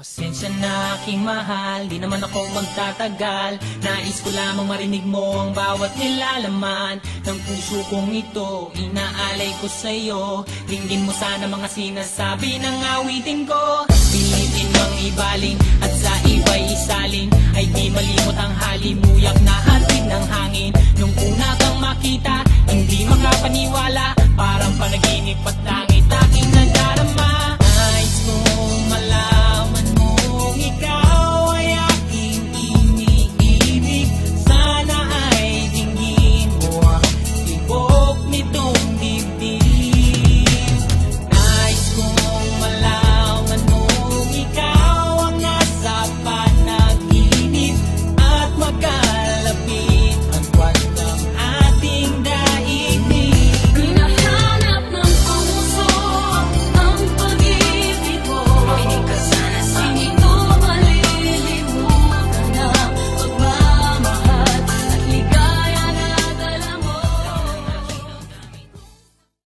Pasensya na aking mahal, di naman ako magtatagal. Nais ko lamang marinig mo ang bawat nilalaman. Ng puso kong ito, inaalay ko sa'yo. Dinggin mo sana mga sinasabi ng awitin ko. Pilitin mang ibaling at sa iba'y isalin. Ay di malimot ang halimuyak na hatid ng hangin. Nung una kang makita, hindi makapaniwala.